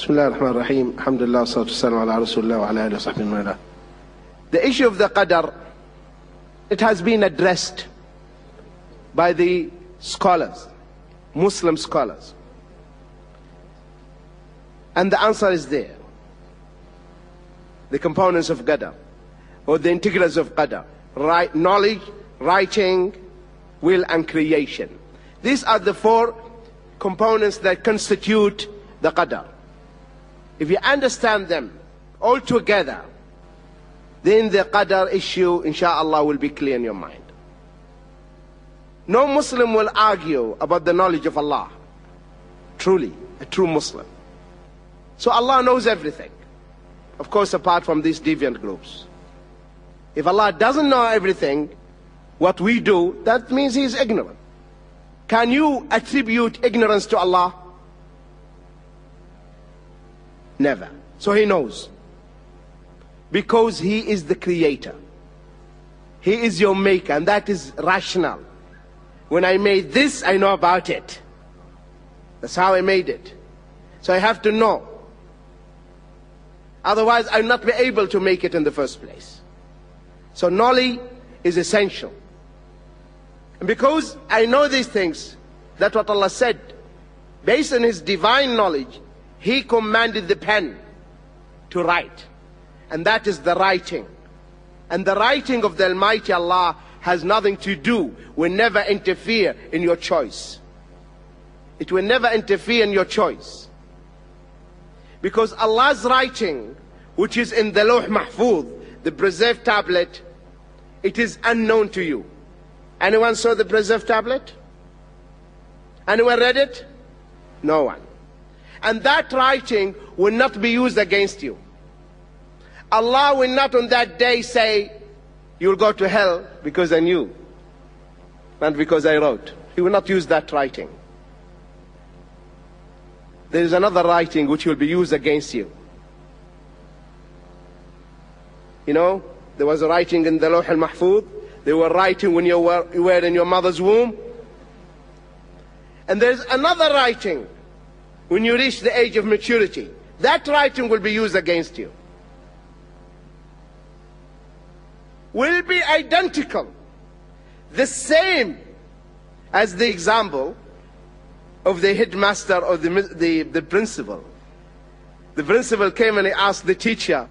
بسم الله الرحمن الرحيم الحمد لله والصلاة والسلام على رسول الله وعلى آله وصحبه ومن والاه. The issue of the qadar, it has been addressed by the scholars, Muslim scholars. And the answer is there. The components of qadar, or the integrals of qadar, right, knowledge, writing, will and creation. These are the four components that constitute the qadar. If you understand them all together, then the qadar issue, inshallah, will be clear in your mind. No Muslim will argue about the knowledge of Allah. Truly, a true Muslim. So Allah knows everything. Of course, apart from these deviant groups. If Allah doesn't know everything, what we do, that means He is ignorant. Can you attribute ignorance to Allah? Never. So He knows. Because He is the Creator. He is your maker, and that is rational. When I made this, I know about it. That's how I made it. So I have to know. Otherwise, I'll not be able to make it in the first place. So knowledge is essential. And because I know these things, that's what Allah said. Based on His divine knowledge, He commanded the pen to write. And that is the writing. And the writing of the Almighty Allah has nothing to do, will never interfere in your choice. It will never interfere in your choice. Because Allah's writing, which is in the Lawh Mahfuz, the preserved tablet, it is unknown to you. Anyone saw the preserved tablet? Anyone read it? No one. And that writing will not be used against you. Allah will not on that day say, You'll go to hell because I knew, and because I wrote. He will not use that writing. There is another writing which will be used against you. You know, there was a writing in the Lawh al-Mahfuz. They were writing when you were, you were in your mother's womb. And there's another writing when you reach the age of maturity. That writing will be used against you. Will be identical. The same as the example of the headmaster or the, the, the principal. The principal came and he asked the teacher,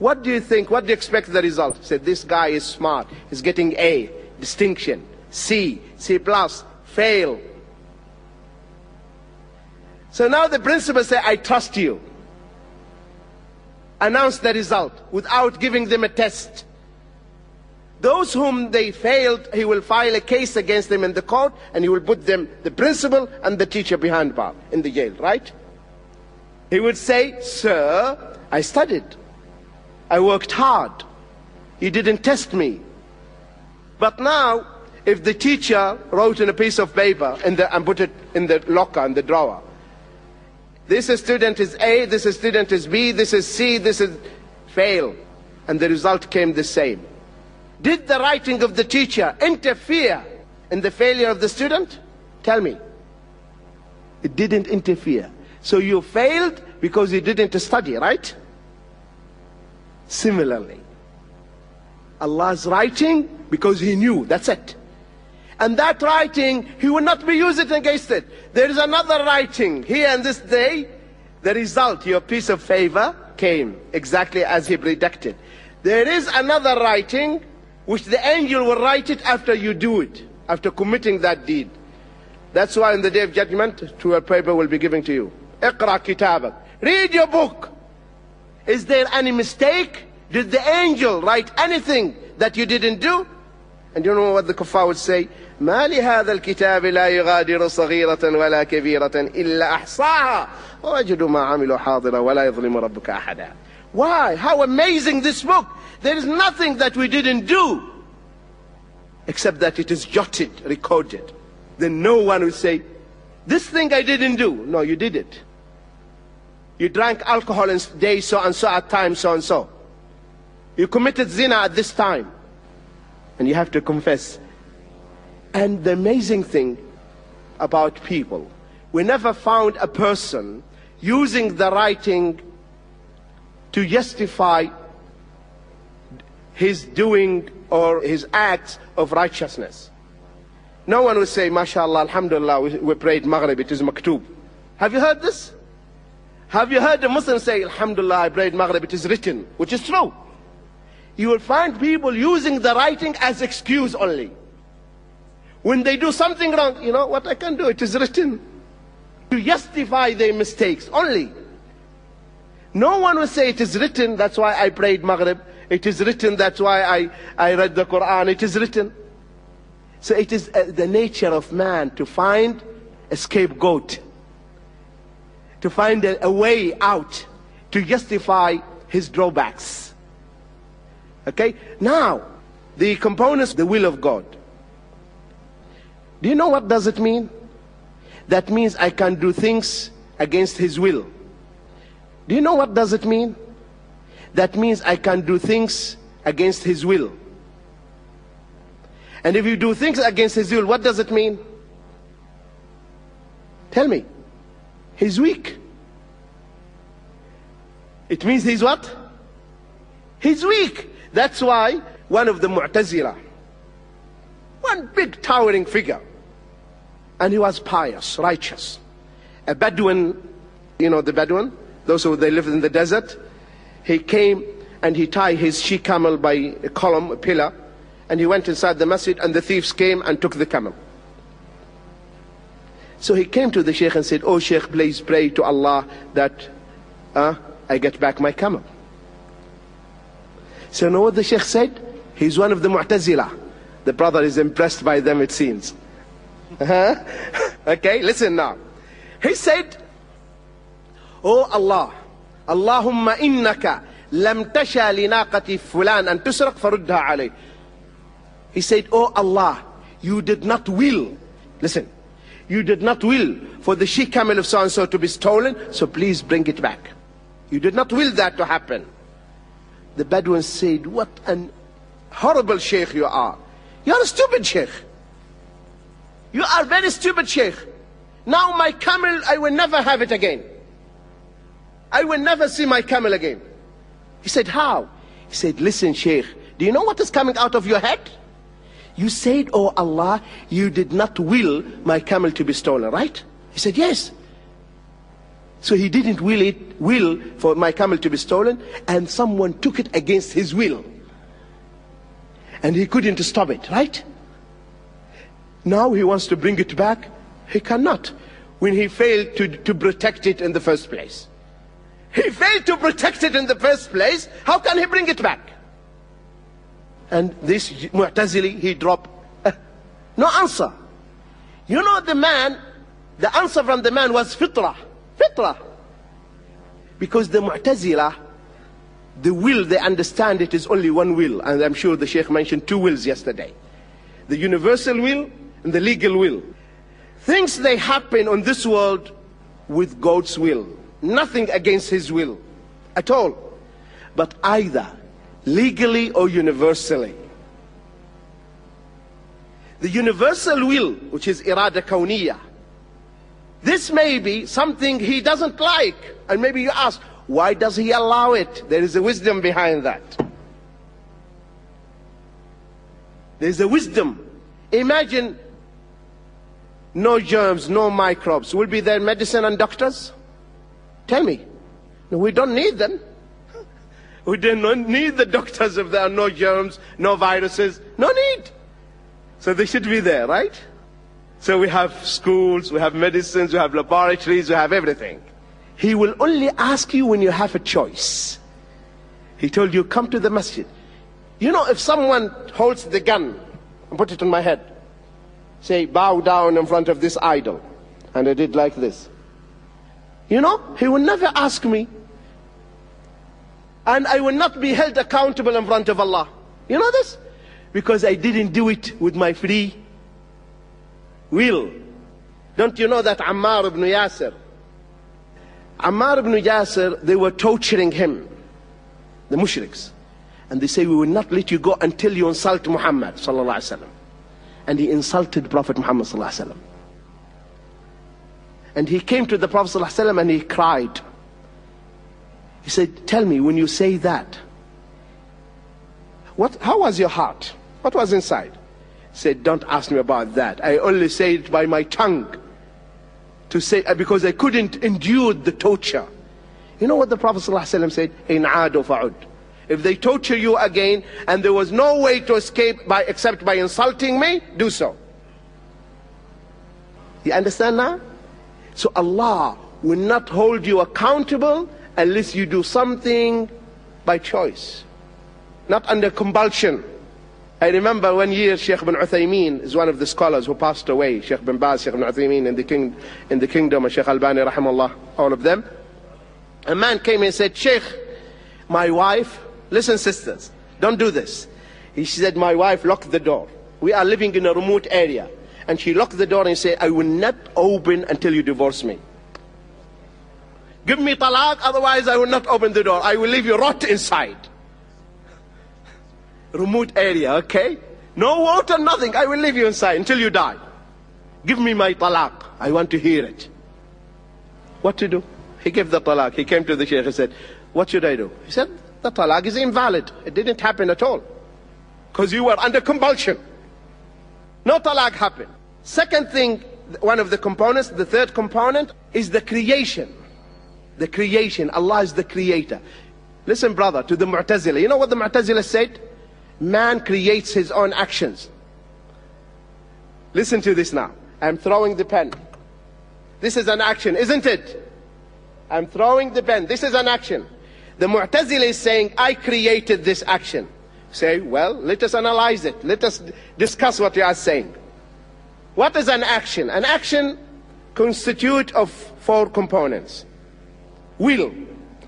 what do you think, what do you expect the result? He said, this guy is smart. He's getting A, distinction, C, C plus, fail. So now the principal said, I trust you. Announce the result without giving them a test. Those whom they failed, he will file a case against them in the court and he will put them, the principal and the teacher behind bar in the jail, right? He would say, Sir, I studied. I worked hard. You didn't test me. But now, if the teacher wrote in a piece of paper the, and put it in the locker, in the drawer, this student is A, this student is B, this is C, this is fail. And the result came the same. Did the writing of the teacher interfere in the failure of the student? Tell me. It didn't interfere. So you failed because you didn't study, right? Similarly, Allah's writing because He knew, that's it. And that writing, He will not be used against it. There is another writing here in this day. The result, your piece of favor, came exactly as He predicted. There is another writing which the angel will write it after you do it, after committing that deed. That's why in the day of judgment, a paper will be given to you. Iqra kitabak. Read your book. Is there any mistake? Did the angel write anything that you didn't do? And you know what the kuffar would say? ما لهذا الكتاب لا يغادر صغيرة ولا كبيرة إلا أحصاها ووجدوا ما عملوا حاضرا ولا يظلم ربك أحدا Why? How amazing this book! There is nothing that we didn't do except that it is jotted, recorded. Then no one will say, This thing I didn't do. No, you did it. You drank alcohol in day so and so at time so and so. You committed zina at this time. And you have to confess. And the amazing thing about people, we never found a person using the writing to justify his doing or his acts of righteousness. No one will say, MashaAllah, Alhamdulillah, we, we prayed Maghrib, it is maktub. Have you heard this? Have you heard a Muslim say, Alhamdulillah, I prayed Maghrib, it is written, which is true. You will find people using the writing as excuse only. When they do something wrong, you know what I can do, it is written. To justify their mistakes only. No one will say it is written, that's why I prayed Maghrib. It is written, that's why I, I read the Quran. It is written. So it is uh, the nature of man to find a scapegoat, to find a, a way out, to justify his drawbacks. Okay? Now, the components, the will of God. Do you know what does it mean? That means I can do things against his will. Do you know what does it mean? That means I can do things against his will. And if you do things against his will, what does it mean? Tell me. He's weak. It means he's what? He's weak. That's why one of the Mu'tazila, one big towering figure, and he was pious, righteous. A Bedouin, you know the Bedouin, those who they live in the desert, he came and he tied his she camel by a column, a pillar, and he went inside the masjid and the thieves came and took the camel. So he came to the sheikh and said, Oh sheikh, please pray to Allah that uh, I get back my camel. So you know what the Sheikh said? He's one of the Mu'tazila. The brother is impressed by them, it seems. Huh? okay, listen now. He said, Oh Allah, Allahumma innaka lam tasha linaqati fulan and tusraq farudha alayh. He said, Oh Allah, you did not will. Listen, you did not will for the she camel of so and so to be stolen, so please bring it back. You did not will that to happen. The Bedouins said, what an horrible sheikh you are. You are a stupid sheikh. You are very stupid sheikh. Now my camel, I will never have it again. I will never see my camel again. He said, how? He said, listen, Sheikh, do you know what is coming out of your head? You said, oh Allah, you did not will my camel to be stolen, right? He said, yes. So he didn't will it, will for my camel to be stolen, and someone took it against his will. And he couldn't stop it, right? Now he wants to bring it back. He cannot when he failed to, to protect it in the first place. He failed to protect it in the first place. How can he bring it back? And this Mu'tazili, he dropped. Uh, no answer. You know the man, the answer from the man was fitra. Because the Mu'tazila, the will, they understand it is only one will. And I'm sure the Sheikh mentioned two wills yesterday. The universal will and the legal will. Things they happen on this world with God's will nothing against his will at all, but either legally or universally. The universal will, which is irada kawniyah, this may be something he doesn't like. And maybe you ask, why does he allow it? There is a wisdom behind that. There's a wisdom. Imagine no germs, no microbes. Will be there medicine and doctors? Tell me. We don't need them. We don't need the doctors if there are no germs, no viruses. No need. So they should be there, right? So we have schools, we have medicines, we have laboratories, we have everything. He will only ask you when you have a choice. He told you, come to the masjid. You know, if someone holds the gun and put it on my head, say, bow down in front of this idol. And I did like this. You know, he will never ask me. And I will not be held accountable in front of Allah. You know this? Because I didn't do it with my free will. Don't you know that Ammar ibn Yasir? Ammar ibn Yasir, they were torturing him, the mushriks. And they say, we will not let you go until you insult Muhammad sallallahu alaihi wasallam. And he insulted Prophet Muhammad sallallahu alaihi wasallam. And he came to the Prophet ﷺ and he cried. He said, Tell me, when you say that, what, how was your heart? What was inside? Said, Don't ask me about that. I only say it by my tongue. To say, uh, because I couldn't endure the torture. You know what the Prophet ﷺ said? In fa'ud. If they torture you again and there was no way to escape by, except by insulting me, do so. You understand now? So Allah will not hold you accountable unless you do something by choice, not under compulsion. I remember one year Sheikh bin Uthaymeen is one of the scholars who passed away, Sheikh bin Baz, Sheikh bin Uthaymeen in the, king, in the kingdom, and Sheikh Albani, rahimahullah, all of them. A man came and said, Sheikh, my wife, listen sisters, don't do this. He said, my wife locked the door. We are living in a remote area. And she locked the door and said, I will not open until you divorce me. Give me talaq, otherwise I will not open the door. I will leave you rot inside. Remote area, okay? No water, nothing. I will leave you inside until you die. Give me my talaq. I want to hear it. What to do? He gave the talaq. He came to the sheikh and said, What should I do? He said, The talaq is invalid. It didn't happen at all. Because you were under compulsion. No talaq happened. Second thing, one of the components, the third component, is the creation. The creation. Allah is the creator. Listen, brother, to the Mu'tazila. You know what the Mu'tazila said? Man creates his own actions. Listen to this now. I'm throwing the pen. This is an action, isn't it? I'm throwing the pen. This is an action. The Mu'tazila is saying, I created this action. Say, well, let us analyze it. Let us discuss what you are saying. What is an action? An action constitute of four components. Will.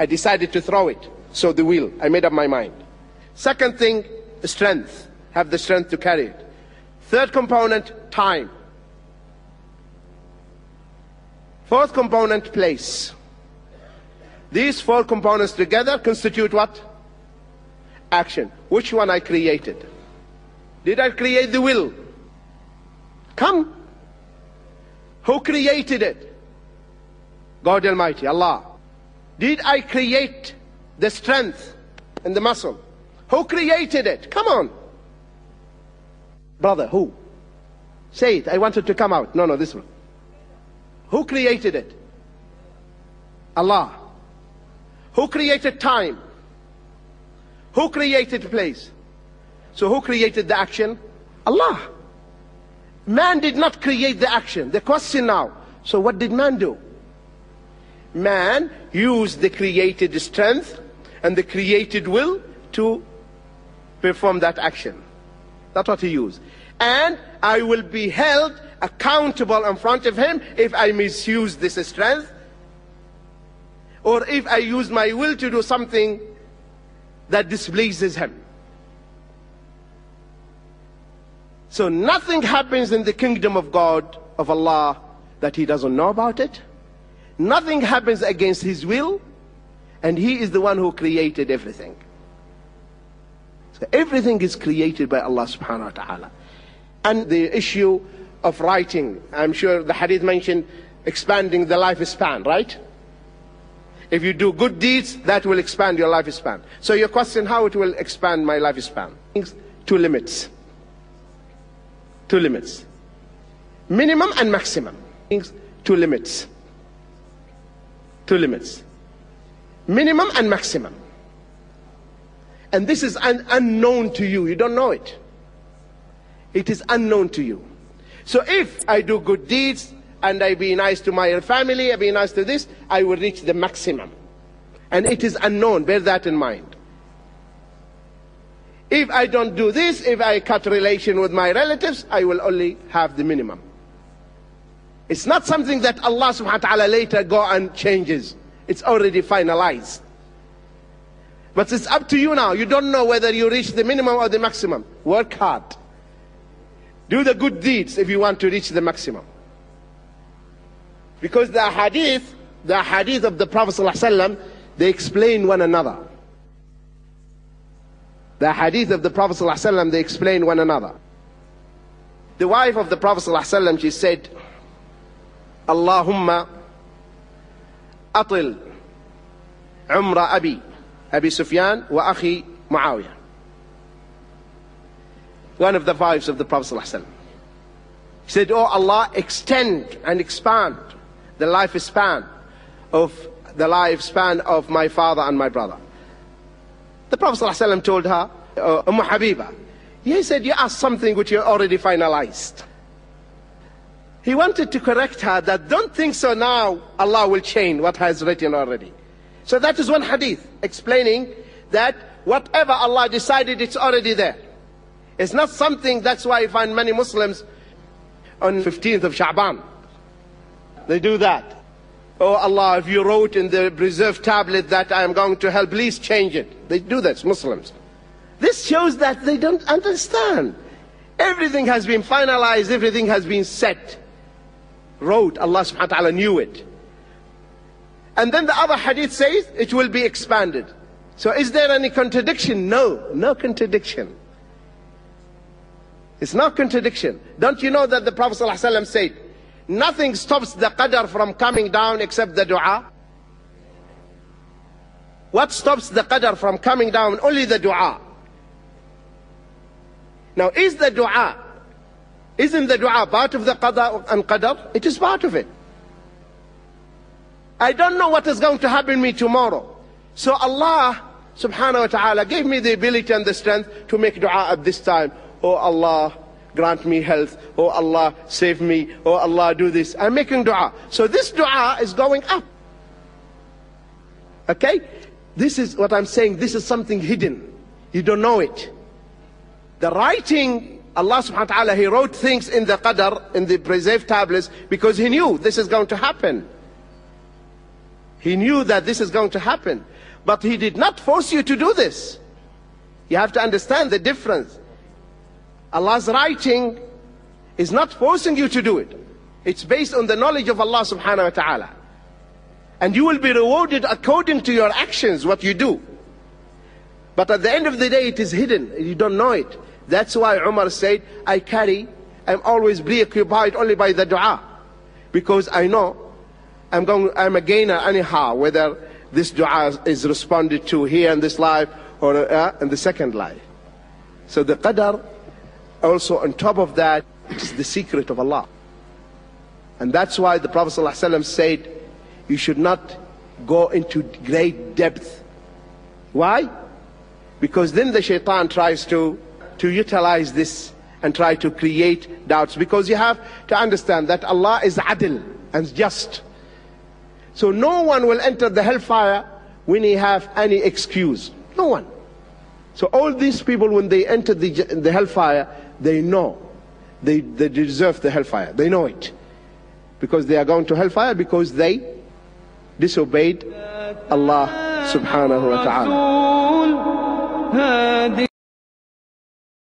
I decided to throw it. So the will. I made up my mind. Second thing, strength. Have the strength to carry it. Third component, time. Fourth component, place. These four components together constitute what? action. Which one I created? Did I create the will? Come. Who created it? God Almighty, Allah. Did I create the strength and the muscle? Who created it? Come on. Brother, who? Say it. I want it to come out. No, no, this one. Who created it? Allah. Who created time? Who created place? So who created the action? Allah. Man did not create the action. The question now, so what did man do? Man used the created strength and the created will to perform that action. That's what he used. And I will be held accountable in front of him if I misuse this strength or if I use my will to do something that displeases him. So nothing happens in the kingdom of God, of Allah, that he doesn't know about it. Nothing happens against his will. And he is the one who created everything. Everything is created by Allah subhanahu wa ta'ala. And the issue of writing, I'm sure the hadith mentioned expanding the lifespan, right? If you do good deeds, that will expand your lifespan. So your question, how it will expand my lifespan? Two limits. Two limits. Minimum and maximum. Two limits. Two limits. Minimum and maximum. And this is un unknown to you. You don't know it. It is unknown to you. So if I do good deeds, and I be nice to my family, I be nice to this, I will reach the maximum. And it is unknown, bear that in mind. If I don't do this, if I cut relation with my relatives, I will only have the minimum. It's not something that Allah subhanahu wa ta'ala later go and changes. It's already finalized. But it's up to you now. You don't know whether you reach the minimum or the maximum. Work hard. Do the good deeds if you want to reach the maximum. Because the hadith, the hadith of the Prophet ﷺ, they explain one another. The hadith of the Prophet ﷺ, they explain one another. The wife of the Prophet ﷺ, she said, اللهم أطل عمر Abi Sufyan wa Akhi Muawiyah. One of the wives of the Prophet ﷺ. He said, Oh Allah, extend and expand the lifespan of the lifespan of my father and my brother. The Prophet ﷺ told her, uh, Umm Habiba, he said, you asked something which you already finalized. He wanted to correct her that don't think so now Allah will change what has written already. So that is one hadith explaining that whatever Allah decided, it's already there. It's not something, that's why you find many Muslims on 15th of Sha'ban. They do that. Oh Allah, if you wrote in the preserved tablet that I am going to hell, please change it. They do that, Muslims. This shows that they don't understand. Everything has been finalized, everything has been set. Wrote, Allah subhanahu wa ta'ala knew it. And then the other hadith says it will be expanded. So is there any contradiction? No, no contradiction. It's not contradiction. Don't you know that the Prophet ﷺ said, nothing stops the qadr from coming down except the dua? What stops the qadr from coming down? Only the dua. Now is the dua, isn't the dua part of the qadr and qadr? It is part of it. I don't know what is going to happen to me tomorrow. So Allah subhanahu wa ta'ala gave me the ability and the strength to make dua at this time. Oh Allah, grant me health. Oh Allah, save me. Oh Allah, do this. I'm making dua. So this dua is going up. Okay? This is what I'm saying. This is something hidden. You don't know it. The writing, Allah subhanahu wa ta'ala, He wrote things in the qadr, in the preserved tablets, because He knew this is going to happen. He knew that this is going to happen. But He did not force you to do this. You have to understand the difference. Allah's writing is not forcing you to do it. It's based on the knowledge of Allah subhanahu wa ta'ala. And you will be rewarded according to your actions, what you do. But at the end of the day, it is hidden. You don't know it. That's why Umar said, I carry, I'm always preoccupied only by the dua. Because I know I'm going, I'm a gainer anyhow, whether this dua is responded to here in this life or uh, in the second life. So the qadr, also on top of that, is the secret of Allah. And that's why the Prophet ﷺ said, you should not go into great depth. Why? Because then the shaitan tries to, to utilize this and try to create doubts. Because you have to understand that Allah is adil and just. So no one will enter the hellfire when he have any excuse. No one. So all these people, when they enter the, the hellfire, they know they, they deserve the hellfire. They know it. Because they are going to hellfire because they disobeyed Allah subhanahu wa ta'ala.